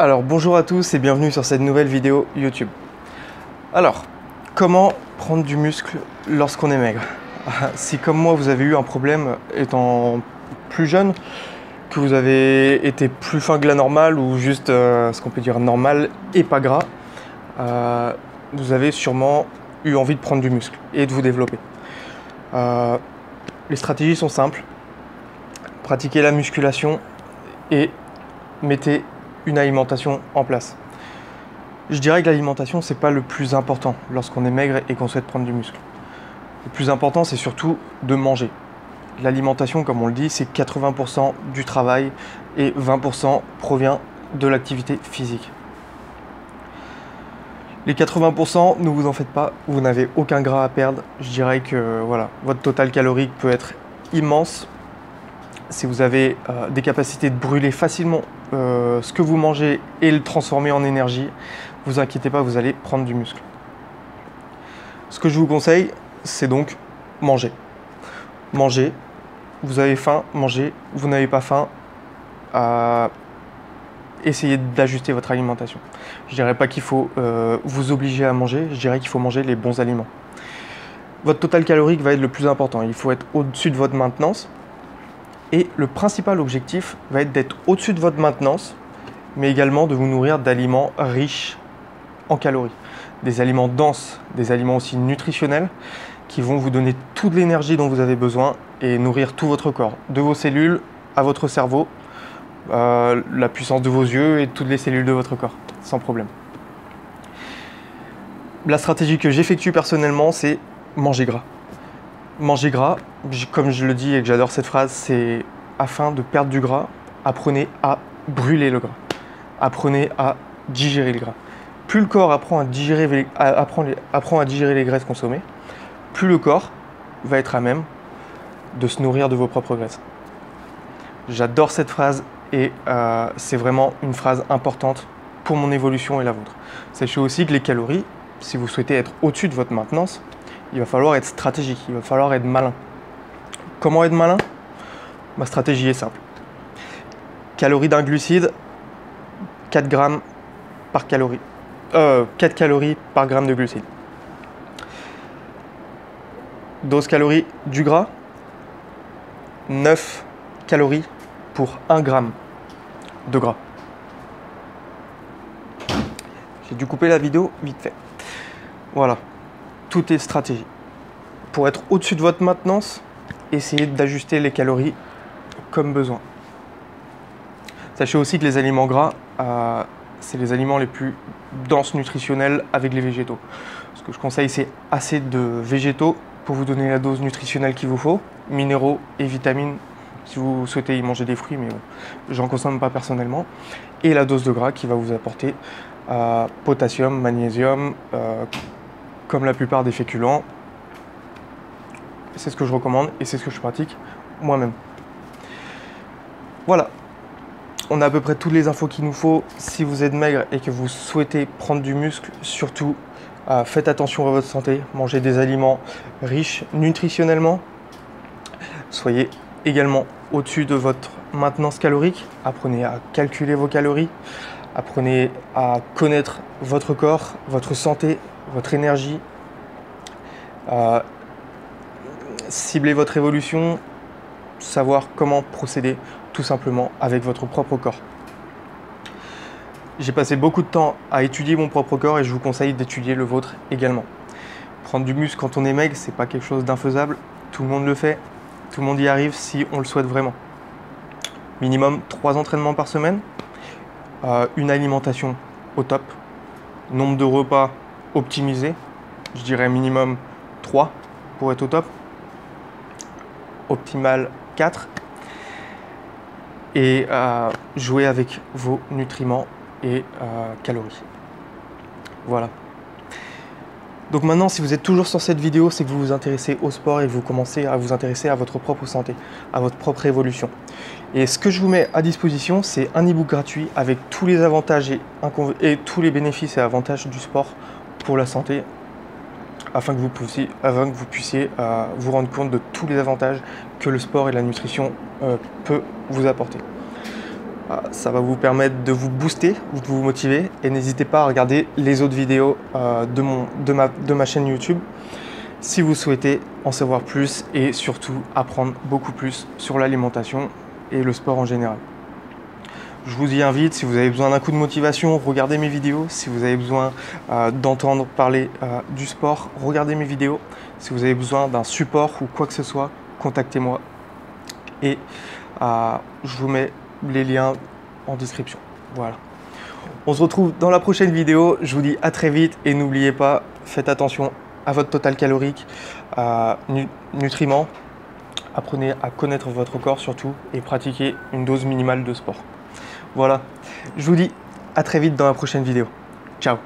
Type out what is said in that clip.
Alors bonjour à tous et bienvenue sur cette nouvelle vidéo YouTube. Alors, comment prendre du muscle lorsqu'on est maigre? Si comme moi vous avez eu un problème étant plus jeune, que vous avez été plus fin que la normale ou juste euh, ce qu'on peut dire normal et pas gras, euh, vous avez sûrement eu envie de prendre du muscle et de vous développer. Euh, les stratégies sont simples. Pratiquez la musculation et mettez une alimentation en place. Je dirais que l'alimentation, c'est pas le plus important lorsqu'on est maigre et qu'on souhaite prendre du muscle. Le plus important, c'est surtout de manger. L'alimentation, comme on le dit, c'est 80% du travail et 20% provient de l'activité physique. Les 80%, ne vous en faites pas, vous n'avez aucun gras à perdre. Je dirais que voilà, votre total calorique peut être immense. Si vous avez euh, des capacités de brûler facilement euh, ce que vous mangez et le transformer en énergie, vous inquiétez pas, vous allez prendre du muscle. Ce que je vous conseille, c'est donc manger. Manger. Vous avez faim, mangez. Vous n'avez pas faim, essayez d'ajuster votre alimentation. Je dirais pas qu'il faut euh, vous obliger à manger, je dirais qu'il faut manger les bons aliments. Votre total calorique va être le plus important. Il faut être au-dessus de votre maintenance. Et le principal objectif va être d'être au-dessus de votre maintenance, mais également de vous nourrir d'aliments riches en calories. Des aliments denses, des aliments aussi nutritionnels qui vont vous donner toute l'énergie dont vous avez besoin et nourrir tout votre corps, de vos cellules à votre cerveau, euh, la puissance de vos yeux et toutes les cellules de votre corps, sans problème. La stratégie que j'effectue personnellement, c'est manger gras. Manger gras, comme je le dis et que j'adore cette phrase, c'est afin de perdre du gras, apprenez à brûler le gras. Apprenez à digérer le gras. Plus le corps apprend à digérer, les graisses consommées, plus le corps va être à même de se nourrir de vos propres graisses. J'adore cette phrase et euh, c'est vraiment une phrase importante pour mon évolution et la vôtre. Sachez aussi que les calories, si vous souhaitez être au-dessus de votre maintenance, il va falloir être stratégique, il va falloir être malin. Comment être malin? Ma stratégie est simple. Calories d'un glucide, 4 grammes par calorie. Euh, 4 calories par gramme de glucides. Dose calories du gras, 9 calories pour 1 gramme de gras. J'ai dû couper la vidéo vite fait. Voilà, tout est stratégie. Pour être au-dessus de votre maintenance, essayez d'ajuster les calories comme besoin. Sachez aussi que les aliments gras, euh, c'est les aliments les plus denses nutritionnels avec les végétaux. Ce que je conseille, c'est assez de végétaux pour vous donner la dose nutritionnelle qu'il vous faut, minéraux et vitamines si vous souhaitez y manger des fruits, mais bon, j'en consomme pas personnellement. Et la dose de gras qui va vous apporter euh, potassium, magnésium, euh, comme la plupart des féculents. C'est ce que je recommande et c'est ce que je pratique moi-même. Voilà, on a à peu près toutes les infos qu'il nous faut. Si vous êtes maigre et que vous souhaitez prendre du muscle, surtout euh, faites attention à votre santé, mangez des aliments riches nutritionnellement, soyez également au-dessus de votre maintenance calorique. Apprenez à calculer vos calories. Apprenez à connaître votre corps, votre santé, votre énergie. Cibler votre évolution. Savoir comment procéder tout simplement avec votre propre corps. J'ai passé beaucoup de temps à étudier mon propre corps et je vous conseille d'étudier le vôtre également. Prendre du muscle quand on est maigre, c'est pas quelque chose d'infaisable. Tout le monde le fait. Tout le monde y arrive si on le souhaite vraiment. Minimum 3 entraînements par semaine, euh, une alimentation au top, nombre de repas optimisé, je dirais minimum 3 pour être au top, optimal 4, et euh, jouer avec vos nutriments et euh, calories. Voilà. Donc maintenant, si vous êtes toujours sur cette vidéo, c'est que vous vous intéressez au sport et vous commencez à vous intéresser à votre propre santé, à votre propre évolution. Et ce que je vous mets à disposition, c'est un e-book gratuit avec tous les avantages et, tous les bénéfices et avantages du sport pour la santé, afin que vous puissiez, que vous, puissiez euh, vous rendre compte de tous les avantages que le sport et la nutrition euh, peut vous apporter. ça va vous permettre de vous booster, de vous motiver et n'hésitez pas à regarder les autres vidéos de, mon, de, ma, de ma chaîne YouTube si vous souhaitez en savoir plus et surtout apprendre beaucoup plus sur l'alimentation et le sport en général. Je vous y invite, si vous avez besoin d'un coup de motivation, regardez mes vidéos. Si vous avez besoin euh, d'entendre parler euh, du sport, regardez mes vidéos. Si vous avez besoin d'un support ou quoi que ce soit, contactez-moi. Et euh, je vous mets les liens en description. Voilà. On se retrouve dans la prochaine vidéo. Je vous dis à très vite et n'oubliez pas, faites attention à votre total calorique, nutriments. Apprenez à connaître votre corps surtout et pratiquez une dose minimale de sport. Voilà, je vous dis à très vite dans la prochaine vidéo. Ciao